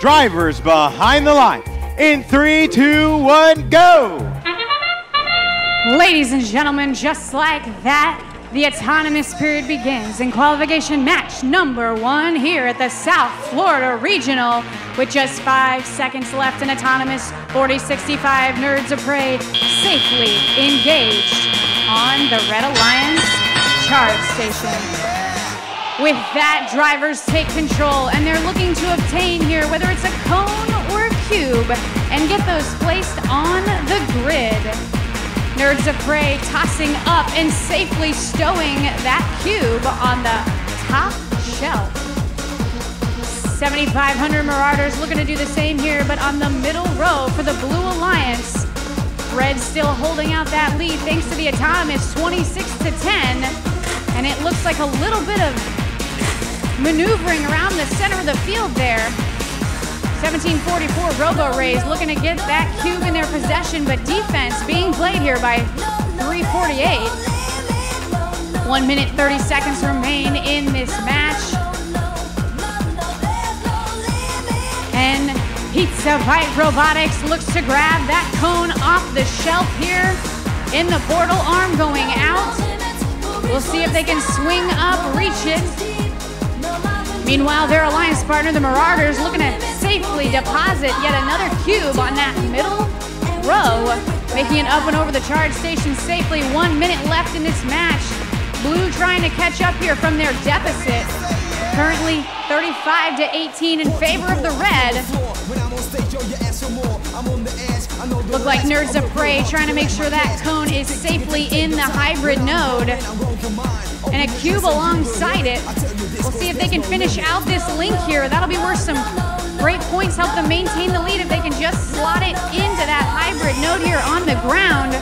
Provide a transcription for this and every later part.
Drivers behind the line. In three, two, one, go! Ladies and gentlemen, just like that, the autonomous period begins in qualification match number one here at the South Florida Regional with just five seconds left in autonomous 4065 Nerds of Prey safely engaged on the Red Alliance charge station. With that, drivers take control and they're looking to obtain here whether it's a cone or a cube and get those placed on the grid. Nerds of Prey tossing up and safely stowing that cube on the top shelf. 7,500 Marauders looking to do the same here, but on the middle row for the Blue Alliance. Red still holding out that lead thanks to the autonomous 26 to 10. And it looks like a little bit of maneuvering around the center of the field there. 1744 Robo Rays looking to get that cube in their possession, but defense being played here by 348. One minute, 30 seconds remain in this match. And Pizza Bite Robotics looks to grab that cone off the shelf here in the portal arm going out. We'll see if they can swing up, reach it. Meanwhile, their alliance partner, the Marauders, looking to safely deposit yet another cube on that middle row, making it up and over the charge station safely. One minute left in this match. Blue trying to catch up here from their deficit. Currently 35 to 18 in favor of the red. Look like Nerds of Prey trying to make sure that cone is safely in the hybrid node. And a cube alongside it. We'll see if they can finish out this link here. That'll be worth some great points, help them maintain the lead if they can just slot it into that hybrid node here on the ground.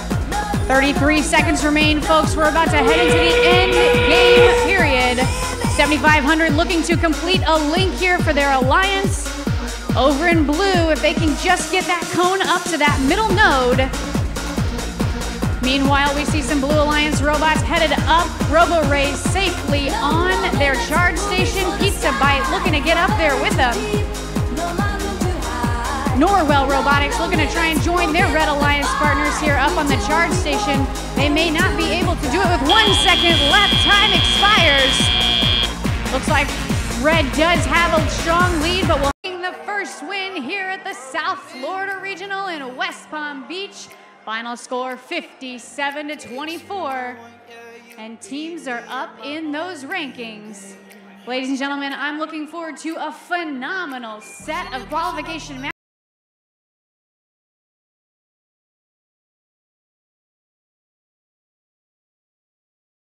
33 seconds remain, folks. We're about to head into the end game period. 7,500 looking to complete a link here for their alliance. Over in blue, if they can just get that cone up to that middle node. Meanwhile, we see some Blue Alliance robots headed up. Robo Rays safely on their charge station. Pizza Bite looking to get up there with them. Norwell Robotics looking to try and join their Red Alliance partners here up on the charge station. They may not be able to do it with one second left. Time expires. Looks like Red does have a strong lead, but will the first win here at the South Florida Regional in West Palm Beach. Final score 57 to 24. And teams are up in those rankings. Ladies and gentlemen, I'm looking forward to a phenomenal set of qualification matches.